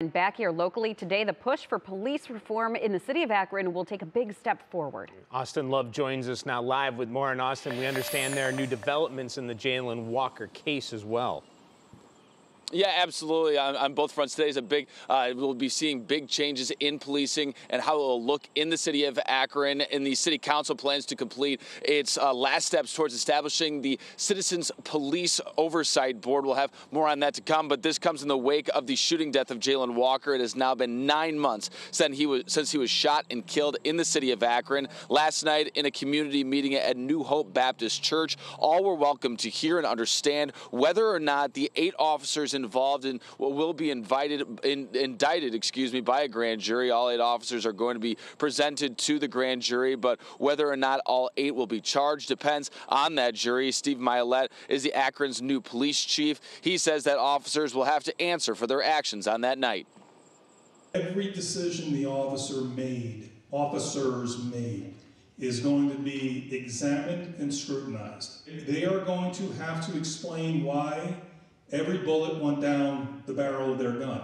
And back here locally today, the push for police reform in the city of Akron will take a big step forward. Austin Love joins us now live with more in Austin. We understand there are new developments in the Jayland Walker case as well. Yeah, absolutely. On, on, both fronts, today is a big. Uh, we'll be seeing big changes in policing and how it will look in the city of Akron. And the city council plans to complete its uh, last steps towards establishing the Citizens Police Oversight Board. We'll have more on that to come. But this comes in the wake of the shooting death of Jayland Walker. It has now been nine months since he was since he was shot and killed in the city of Akron. Last night, in a community meeting at New Hope Baptist Church, all were welcome to hear and understand whether or not the eight officers involved in what will be invited, in, indicted, excuse me, by a grand jury. All eight officers are going to be presented to the grand jury, but whether or not all eight will be charged depends on that jury. Steve Mylett is the Akron's new police chief. He says that officers will have to answer for their actions on that night. Every decision the officer made, officers made, is going to be examined and scrutinized. They are going to have to explain why every bullet went down the barrel of their gun.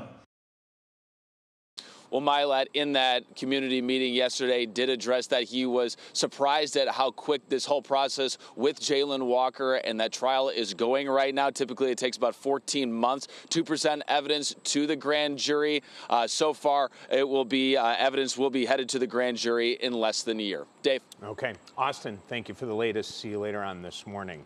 Well, Mylett, in that community meeting yesterday, did address that he was surprised at how quick this whole process with Jayland Walker and that trial is going right now. Typically, it takes about 14 months to present evidence to the grand jury. Uh, so far, it will be uh, evidence will be headed to the grand jury in less than a year. Dave. Okay, Austin, thank you for the latest. See you later on this morning.